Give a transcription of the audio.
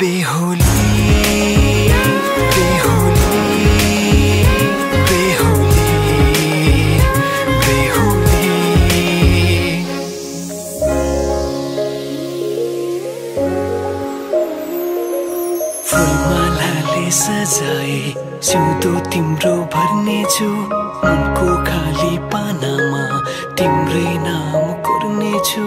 बेहुली बेहुली बेहुली बेहुली। फुलमालाले सजाए सिउँदो तिम्रो भर्नेछु। मनको खाली पानामा तिम्रै नाम कोर्नेछु।